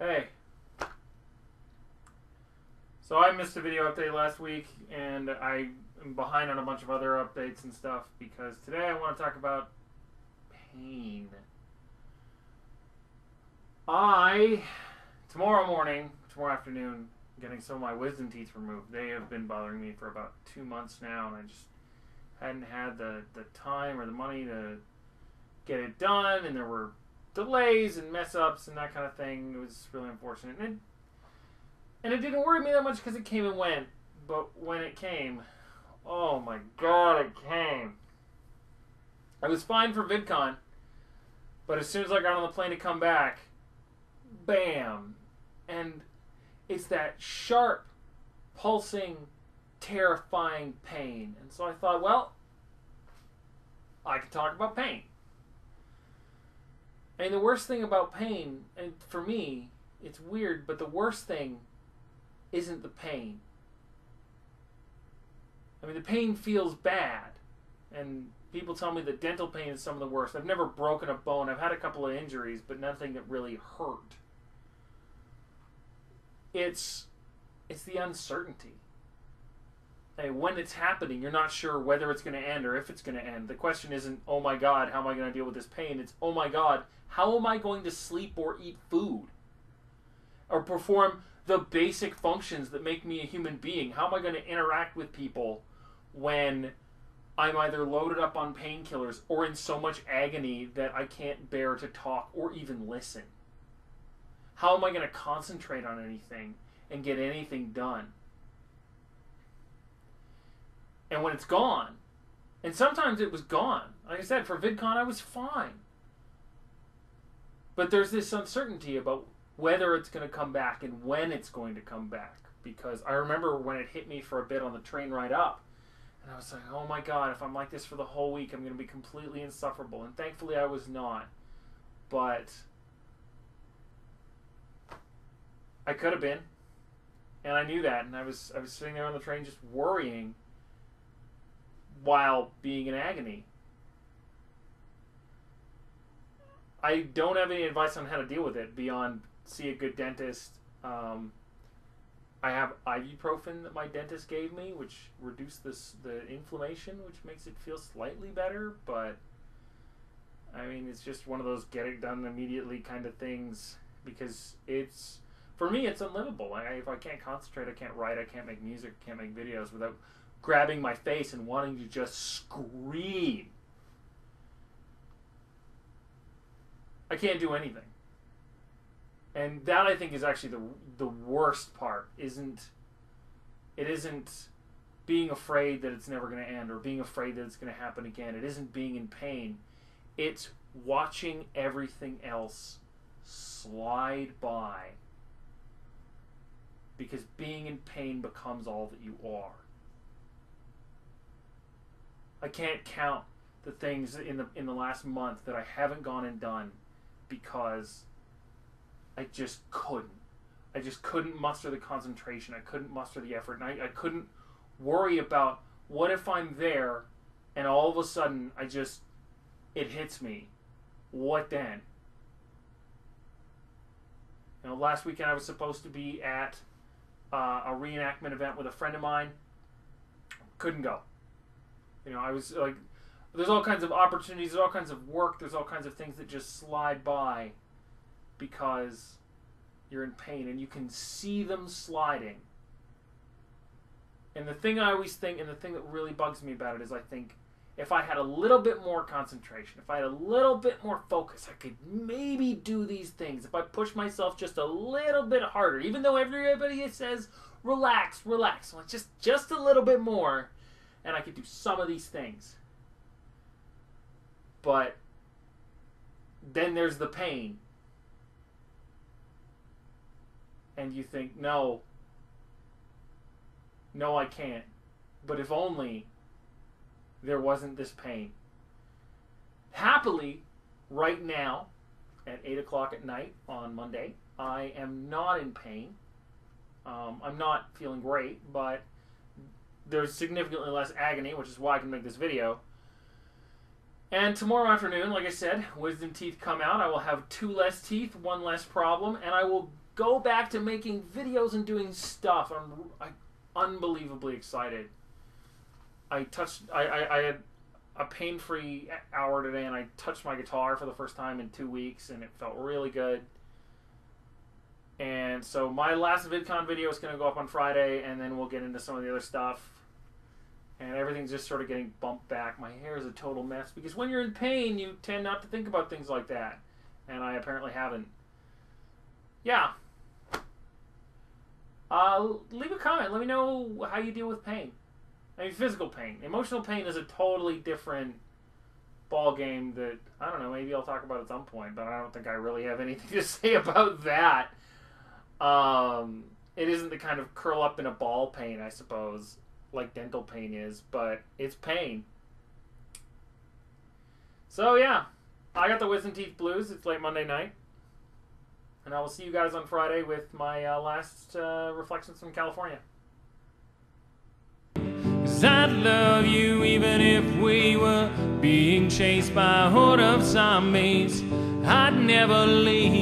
Hey. So I missed a video update last week, and I am behind on a bunch of other updates and stuff because today I want to talk about pain. I, tomorrow morning, tomorrow afternoon, getting some of my wisdom teeth removed. They have been bothering me for about two months now, and I just hadn't had the, the time or the money to get it done, and there were delays and mess ups and that kind of thing. It was really unfortunate. And it, and it didn't worry me that much because it came and went. But when it came, oh my god, it came. I was fine for VidCon, but as soon as I got on the plane to come back, bam. And it's that sharp, pulsing, terrifying pain. And so I thought, well, I can talk about pain. And the worst thing about pain, and for me, it's weird, but the worst thing isn't the pain. I mean, the pain feels bad, and people tell me that dental pain is some of the worst. I've never broken a bone. I've had a couple of injuries, but nothing that really hurt. It's it's the uncertainty. And when it's happening, you're not sure whether it's going to end or if it's going to end. The question isn't, "Oh my god, how am I going to deal with this pain?" It's, "Oh my god, how am I going to sleep or eat food?" Or perform the basic functions that make me a human being. How am I going to interact with people when I'm either loaded up on painkillers or in so much agony that I can't bear to talk or even listen? How am I going to concentrate on anything and get anything done? And when it's gone, and sometimes it was gone. Like I said, for VidCon, I was fine. But there's this uncertainty about whether it's going to come back and when it's going to come back. Because I remember when it hit me for a bit on the train ride up, and I was like, oh my god, if I'm like this for the whole week, I'm going to be completely insufferable. And thankfully, I was not. But I could have been, and I knew that. And I was I was sitting there on the train just worrying while being in agony. I don't have any advice on how to deal with it beyond see a good dentist. Um, I have ibuprofen that my dentist gave me, which reduced this the inflammation, which makes it feel slightly better. But I mean, it's just one of those get it done immediately kind of things because it's for me it's unlivable. I, if I can't concentrate, I can't write, I can't make music, can't make videos without grabbing my face and wanting to just scream. I can't do anything and that I think is actually the the worst part. Isn't it? Isn't being afraid that it's never going to end or being afraid that it's going to happen again. It isn't being in pain. It's watching everything else slide by because being in pain becomes all that you are. I can't count the things in the in the last month that I haven't gone and done because I just couldn't. I just couldn't muster the concentration. I couldn't muster the effort. And I, I couldn't worry about what if I'm there and all of a sudden I just, it hits me. What then? You know, last weekend I was supposed to be at uh, a reenactment event with a friend of mine. Couldn't go. You know, I was like, there's all kinds of opportunities, there's all kinds of work, there's all kinds of things that just slide by because you're in pain and you can see them sliding. And the thing I always think, and the thing that really bugs me about it is I think if I had a little bit more concentration, if I had a little bit more focus, I could maybe do these things. If I push myself just a little bit harder, even though everybody says relax, relax, well, just just a little bit more, and I could do some of these things. But then there's the pain, and you think, no, no, I can't. But if only there wasn't this pain. Happily, right now, at 8 o'clock at night on Monday, I am not in pain. Um, I'm not feeling great, but there's significantly less agony, which is why I can make this video. And tomorrow afternoon, like I said, wisdom teeth come out. I will have two less teeth, one less problem, and I will go back to making videos and doing stuff. I'm I, unbelievably excited. I touched. I, I, I had a pain-free hour today, and I touched my guitar for the first time in two weeks, and it felt really good. And so my last VidCon video is going to go up on Friday, and then we'll get into some of the other stuff. And everything's just sort of getting bumped back. My hair is a total mess because when you're in pain, you tend not to think about things like that. And I apparently haven't. Yeah. Uh, leave a comment. Let me know how you deal with pain. I mean, physical pain. Emotional pain is a totally different ball game that I don't know. Maybe I'll talk about at some point, but I don't think I really have anything to say about that. Um, it isn't the kind of curl up in a ball pain, I suppose, like dental pain is, but it's pain. So yeah, I got the wisdom teeth blues. It's late Monday night, and I will see you guys on Friday with my uh, last uh, reflections from California. Cause I'd love you even if we were being chased by a horde of zombies. I'd never leave